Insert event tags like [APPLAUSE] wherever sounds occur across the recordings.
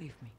Leave me.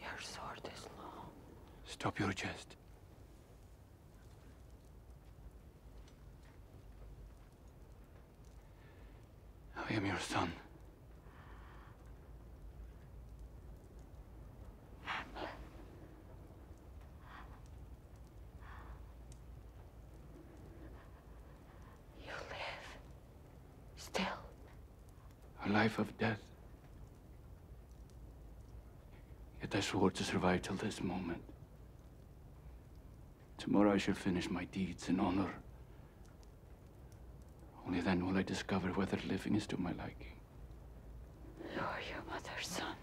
Your sword is long. Stop your jest. I am your son. You live. Still. A life of death. Yet I swore to survive till this moment. Tomorrow I shall finish my deeds in honor. Only then will I discover whether living is to my liking. You're your mother's son.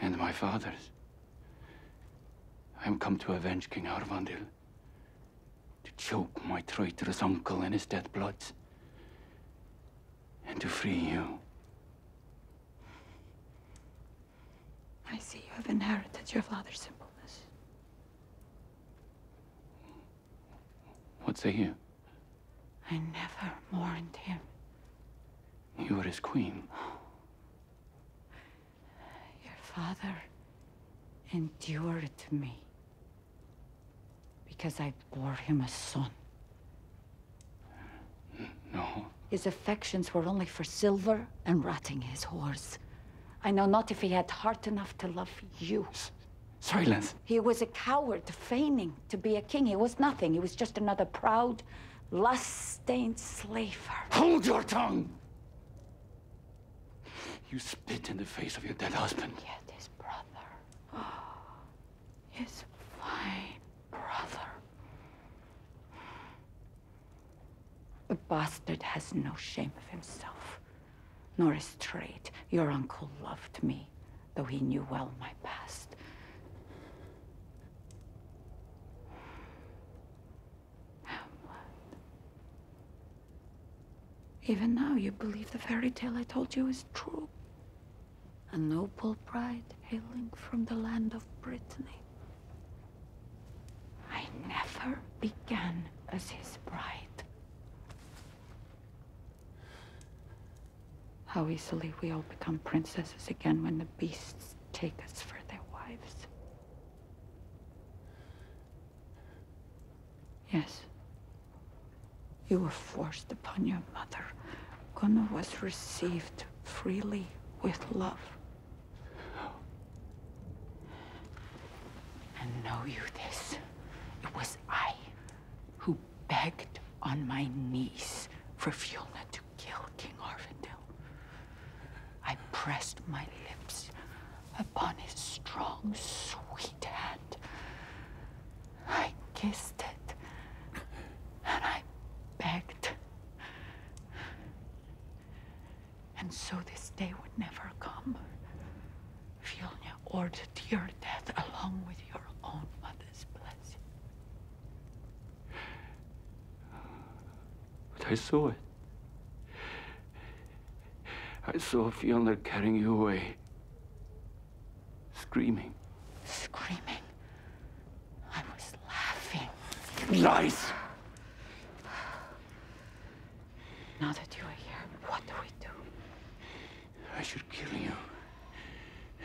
And my father's. I am come to avenge King Aurvandil. To choke my traitorous uncle in his dead bloods. And to free you. I see you have inherited your father's simpleness. What say you? I never mourned him. You were his queen. Your father endured me because I bore him a son. No. His affections were only for silver and ratting his horse. I know not if he had heart enough to love you. Silence. He was a coward, feigning to be a king. He was nothing. He was just another proud, lust-stained slaver. Hold your tongue! You spit in the face of your dead husband. Yet his brother, [GASPS] his fine brother. The bastard has no shame of himself, nor his trade. Your uncle loved me, though he knew well my past. Even now, you believe the fairy tale I told you is true. A noble bride hailing from the land of Brittany. I never began as his bride. How easily we all become princesses again when the beasts take us for their wives. Yes. You were forced upon your mother. Gunnar was received freely with love. And know you this. It was I who begged on my knees for Fjolnir to kill King Aurvandil. I pressed my lips upon his strong, sweet hand. I kissed it. And I begged. And so this day would never come. Fjolnir ordered your death along with your own mother's blessing. But I saw it. I saw Fjolnir carrying you away. Screaming. Screaming. I was laughing. Lies! Now that you are here, what do we do? I should kill you.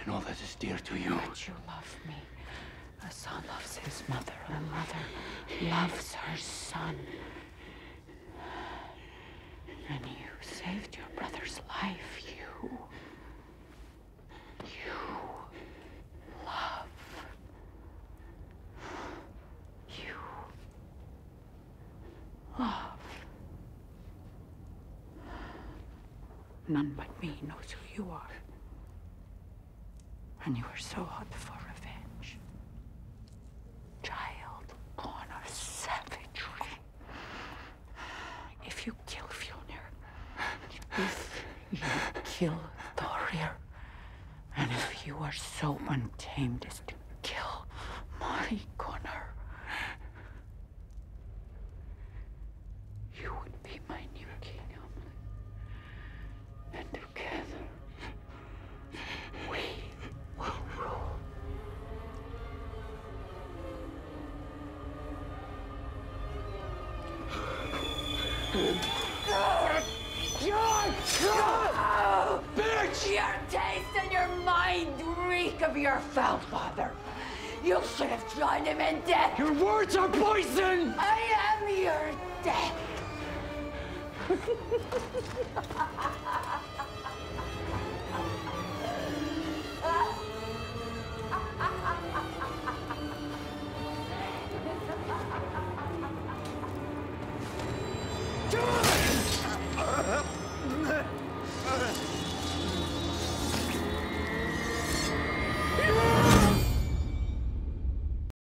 And all that is dear to you. But you love me. A son loves his mother. A mother loves her son. And you saved your brother's life. You. You None but me knows who you are. And you are so hot for revenge. Child corner savagery. If you kill Fjolnir, if you kill Thorir, and if you are so untamed as to kill Mari Connor, Bitch! Your taste and your mind reek of your foul father. You should have joined him in death. Your words are poison! I am your death. [LAUGHS]